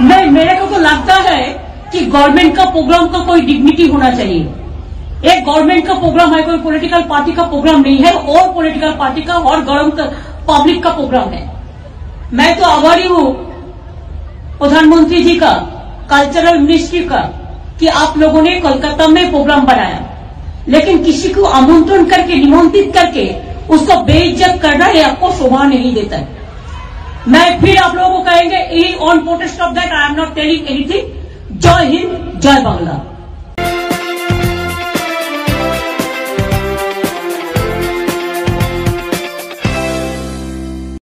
मेरे को तो लगता है कि गवर्नमेंट का प्रोग्राम का कोई डिग्निटी होना चाहिए। एक गवर्नमेंट का प्रोग्राम है, कोई पॉलिटिकल पार्टी का प्रोग्राम नहीं है, और पॉलिटिकल पार्टी का और गवर्नमेंट पब्लिक का प्रोग्राम है। मैं तो आभारी हूँ प्रधानमंत्री जी का कल्चरल मिनिस्ट्री का, कि आप लोगों ने कोलकाता में प्रोग्राम बनाया। लेकिन किसी को आमंत्रण करके, निमंत्रित करके, उसको बेइज्जत करना ये आपको शोभा नहीं देता है। मैं फिर आप लोगों को कहेंगे ई on protest of that I am not telling anything जय हिंद, जय बांग्ला।